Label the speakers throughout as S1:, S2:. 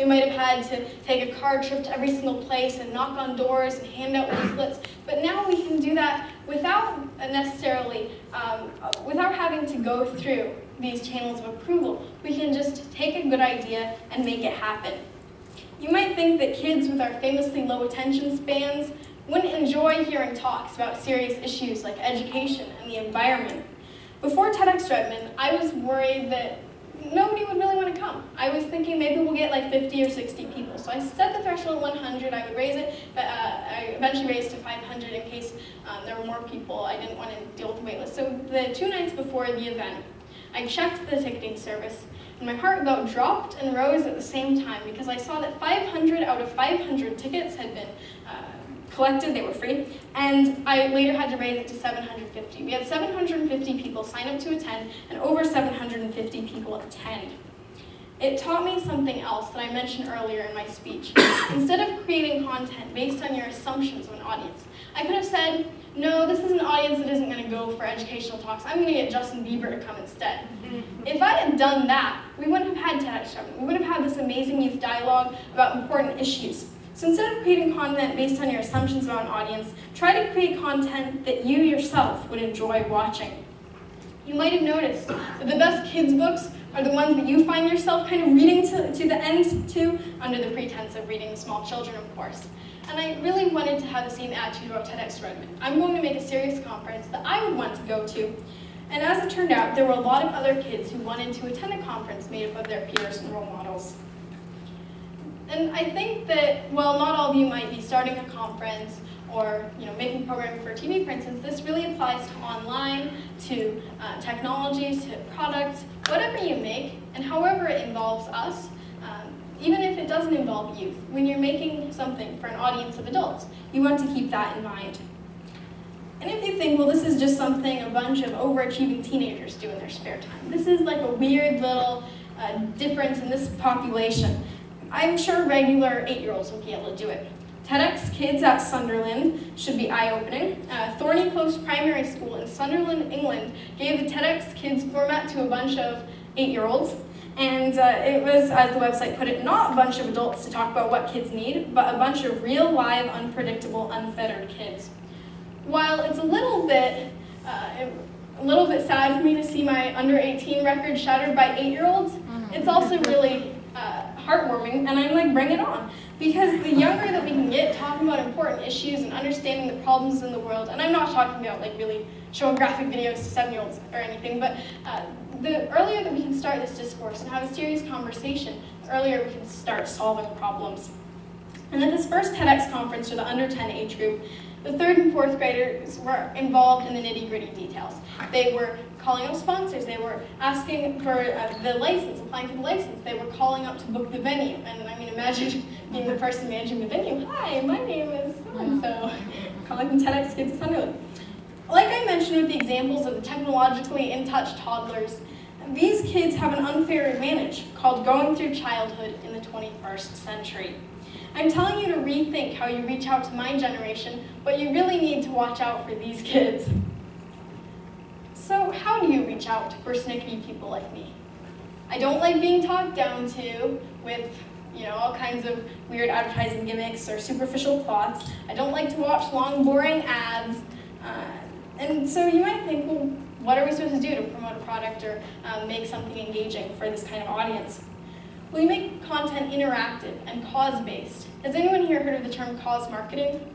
S1: We might have had to take a car trip to every single place and knock on doors and hand out leaflets. But now we can do that without necessarily, um, without having to go through these channels of approval. We can just take a good idea and make it happen. You might think that kids with our famously low attention spans wouldn't enjoy hearing talks about serious issues like education and the environment. Before TEDx Redmond, I was worried that nobody would really want to come. I was thinking maybe we'll get like 50 or 60 people. So I set the threshold at 100. I would raise it, but uh, I eventually raised to 500 in case um, there were more people. I didn't want to deal with the wait list. So the two nights before the event, I checked the ticketing service, and my heart about dropped and rose at the same time because I saw that 500 out of 500 tickets had been uh, collected, they were free, and I later had to raise it to 750. We had 750 people sign up to attend, and over 750 people attend. It taught me something else that I mentioned earlier in my speech. Instead of creating content based on your assumptions of an audience, I could have said, no, this is an audience that isn't going to go for educational talks. I'm going to get Justin Bieber to come instead. Mm-hmm. If I had done that, we wouldn't have had TEDx We wouldn't have had this amazing youth dialogue about important issues. So instead of creating content based on your assumptions about an audience, try to create content that you yourself would enjoy watching. You might have noticed that the best kids' books are the ones that you find yourself kind of reading to, to the end to, under the pretense of reading small children, of course. And I really wanted to have the same attitude about TEDx Redmond. I'm going to make a serious conference that I would want to go to. And as it turned out, there were a lot of other kids who wanted to attend a conference made up of their peers and role models. And I think that while not all of you might be starting a conference or you know, making programming for TV, for instance, this really applies to online, to uh, technology, to products, whatever you make, and however it involves us, um, even if it doesn't involve youth. When you're making something for an audience of adults, you want to keep that in mind. And if you think, well, this is just something a bunch of overachieving teenagers do in their spare time, this is like a weird little uh, difference in this population. I'm sure regular eight-year-olds will be able to do it. TEDx Kids at Sunderland should be eye-opening. Uh, Thorney Close Primary School in Sunderland, England gave the TEDx Kids format to a bunch of eight-year-olds. And uh, it was, as the website put it, not a bunch of adults to talk about what kids need, but a bunch of real, live, unpredictable, unfettered kids. While it's a little bit, uh, a little bit sad for me to see my under 18 record shattered by eight-year-olds, mm-hmm. it's also really heartwarming, and I'm like, bring it on. Because the younger that we can get talking about important issues and understanding the problems in the world, and I'm not talking about like really showing graphic videos to seven-year-olds or anything, but uh, the earlier that we can start this discourse and have a serious conversation, the earlier we can start solving problems. And at this first TEDx conference for the under 10 age group, the third and fourth graders were involved in the nitty-gritty details. They were calling up sponsors, they were asking for uh, the license, applying for the license, they were calling up to book the venue. And I mean, imagine being the person managing the venue. Hi, my name is so-and-so, calling from TEDx Kids of Sunderland. Like I mentioned with the examples of the technologically in-touch toddlers, these kids have an unfair advantage called going through childhood in the 21st century. I'm telling you to rethink how you reach out to my generation, but you really need to watch out for these kids. So how do you reach out to persnickety people like me? I don't like being talked down to with you know, all kinds of weird advertising gimmicks or superficial plots. I don't like to watch long, boring ads. Uh, and so you might think, well, what are we supposed to do to promote a product or um, make something engaging for this kind of audience? We make content interactive and cause-based. Has anyone here heard of the term cause marketing?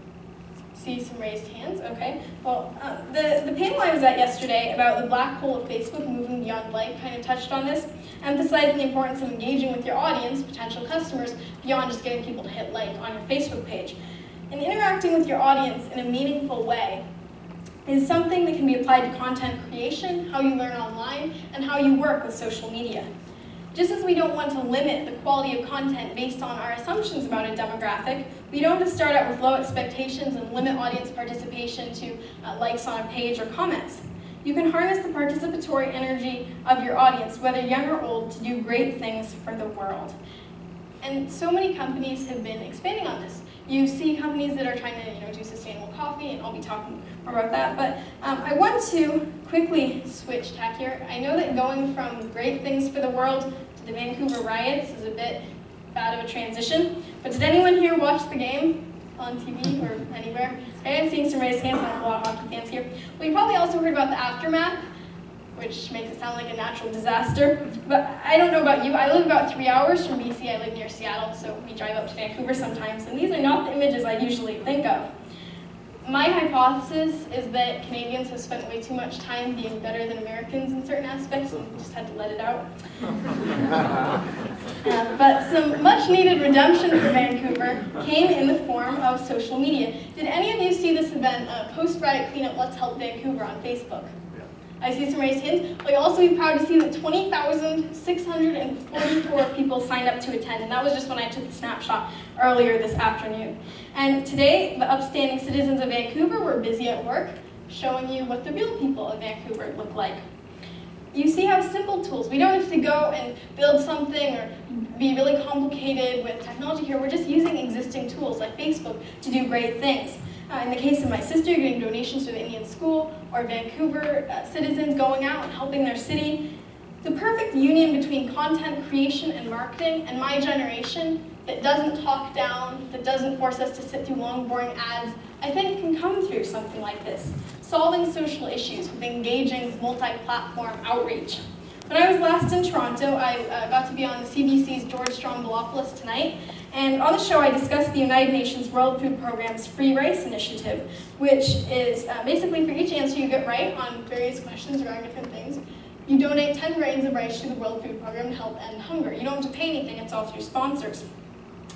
S1: See some raised hands, okay. Well, uh, the, the panel I was at yesterday about the black hole of Facebook moving beyond like kind of touched on this, emphasizing the importance of engaging with your audience, potential customers, beyond just getting people to hit like on your Facebook page. And interacting with your audience in a meaningful way is something that can be applied to content creation, how you learn online, and how you work with social media. Just as we don't want to limit the quality of content based on our assumptions about a demographic, we don't have to start out with low expectations and limit audience participation to uh, likes on a page or comments. You can harness the participatory energy of your audience, whether young or old, to do great things for the world. And so many companies have been expanding on this. You see companies that are trying to you know, do sustainable coffee, and I'll be talking more about that. But um, I want to quickly switch tack here. I know that going from great things for the world the Vancouver riots is a bit bad of a transition. But did anyone here watch the game on TV or anywhere? I'm seeing some raised hands, and a lot of hockey fans here. We probably also heard about the aftermath, which makes it sound like a natural disaster. But I don't know about you. I live about three hours from BC. I live near Seattle, so we drive up to Vancouver sometimes. And these are not the images I usually think of. My hypothesis is that Canadians have spent way too much time being better than Americans in certain aspects and just had to let it out. uh, but some much needed redemption for Vancouver came in the form of social media. Did any of you see this event, uh, Post Riot Cleanup Let's Help Vancouver on Facebook? I see some raised hands. But you'll also be proud to see that 20,644 people signed up to attend, and that was just when I took the snapshot earlier this afternoon. And today, the upstanding citizens of Vancouver were busy at work, showing you what the real people of Vancouver look like. You see how simple tools, we don't have to go and build something or be really complicated with technology here. We're just using existing tools like Facebook to do great things. Uh, in the case of my sister, getting donations to the Indian school, or Vancouver uh, citizens going out and helping their city. The perfect union between content creation and marketing and my generation that doesn't talk down, that doesn't force us to sit through long, boring ads, I think can come through something like this. Solving social issues with engaging multi-platform outreach. When I was last in Toronto, I uh, got to be on the CBC's George Stroumboulopoulos Tonight, and on the show I discussed the United Nations World Food Programme's Free Rice Initiative, which is uh, basically for each answer you get right on various questions around different things, you donate 10 grains of rice to the World Food Program to help end hunger. You don't have to pay anything, it's all through sponsors.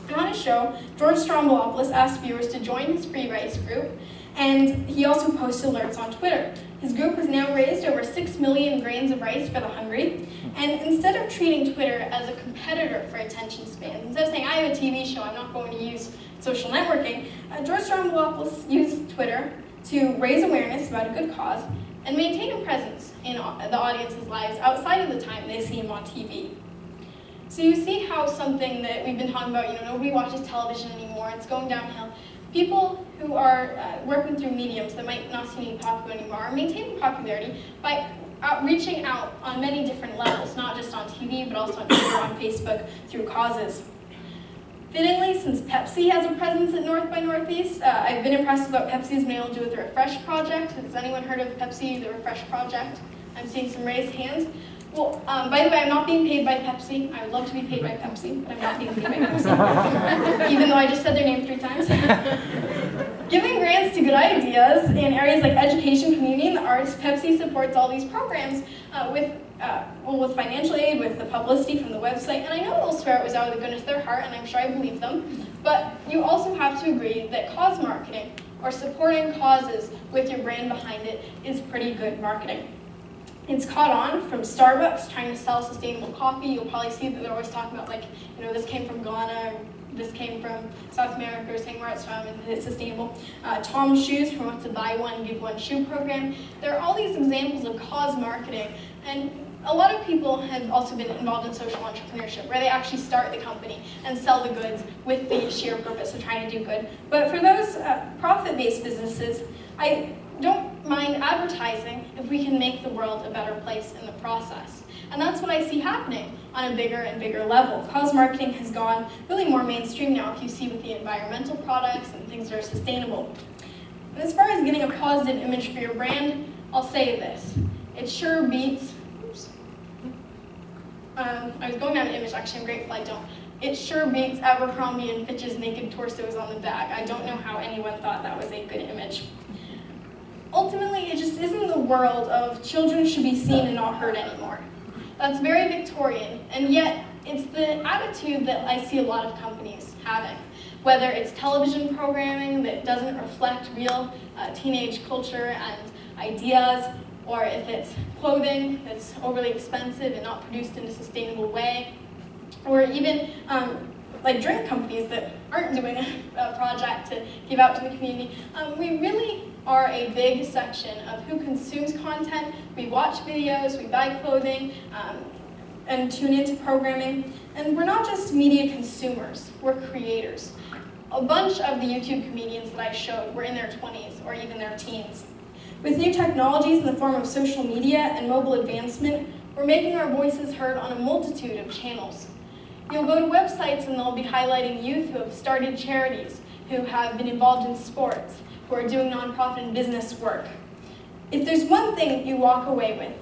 S1: And on his show, George Stroumboulopoulos asked viewers to join his free rice group, and he also posted alerts on Twitter. His group has now raised over 6 million grains of rice for the hungry. And instead of treating Twitter as a competitor for attention spans, instead of saying, a TV show, I'm not going to use social networking, uh, George Stroumboulopoulos used Twitter to raise awareness about a good cause and maintain a presence in the audience's lives outside of the time they see him on TV. So you see how something that we've been talking about, you know, nobody watches television anymore, it's going downhill. People who are uh, working through mediums that might not seem any popular anymore are maintaining popularity by out, reaching out on many different levels, not just on TV, but also on Twitter, on Facebook, through causes. Fittingly, since Pepsi has a presence at North by Northeast, uh, I've been impressed with what Pepsi has been able to do with the Refresh Project. Has anyone heard of Pepsi, the Refresh Project? I'm seeing some raised hands. Well, um, by the way, I'm not being paid by Pepsi. I would love to be paid by Pepsi, but I'm not being paid by Pepsi, even though I just said their name three times. Giving grants to good ideas in areas like education, community, and the arts, Pepsi supports all these programs uh, with, uh, well, with financial aid, with the publicity from the website, and I know they'll swear it was out of the goodness of their heart, and I'm sure I believe them, but you also have to agree that cause marketing, or supporting causes with your brand behind it, is pretty good marketing. It's caught on from Starbucks trying to sell sustainable coffee. You'll probably see that they're always talking about like, you know, this came from Ghana, or this came from South America, or saying where it's from, and it's sustainable. Uh, Tom's Shoes promotes a buy one, give one shoe program. There are all these examples of cause marketing, and a lot of people have also been involved in social entrepreneurship, where they actually start the company and sell the goods with the sheer purpose of trying to do good. But for those uh, profit-based businesses, I don't mind advertising if we can make the world a better place in the process. And that's what I see happening on a bigger and bigger level. Cause marketing has gone really more mainstream now if you see with the environmental products and things that are sustainable. And as far as getting a positive image for your brand, I'll say this. It sure beats, um, I was going down an image, actually I'm grateful I don't. It sure beats Abercrombie and Fitch's naked torsos on the back. I don't know how anyone thought that was a good image ultimately it just isn't the world of children should be seen and not heard anymore. That's very Victorian, and yet it's the attitude that I see a lot of companies having. Whether it's television programming that doesn't reflect real uh, teenage culture and ideas, or if it's clothing that's overly expensive and not produced in a sustainable way, or even um, like drink companies that aren't doing a, project to give out to the community. Um, we really are a big section of who consumes content. We watch videos, we buy clothing, um, and tune into programming. And we're not just media consumers, we're creators. A bunch of the YouTube comedians that I showed were in their 20s or even their teens. With new technologies in the form of social media and mobile advancement, we're making our voices heard on a multitude of channels. You'll go to websites and they'll be highlighting youth who have started charities, who have been involved in sports, who are doing nonprofit and business work. If there's one thing you walk away with,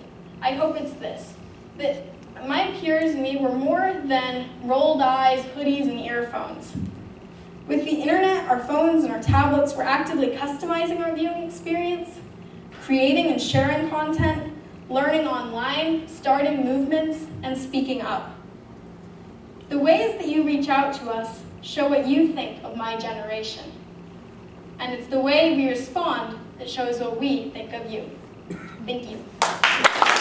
S1: I hope it's this, that my peers and me were more than rolled eyes, hoodies, and earphones. With the internet, our phones, and our tablets, we're actively customizing our viewing experience, creating and sharing content, learning online, starting movements, and speaking up. The ways that you reach out to us show what you think of my generation. And it's the way we respond that shows what we think of you. Thank you.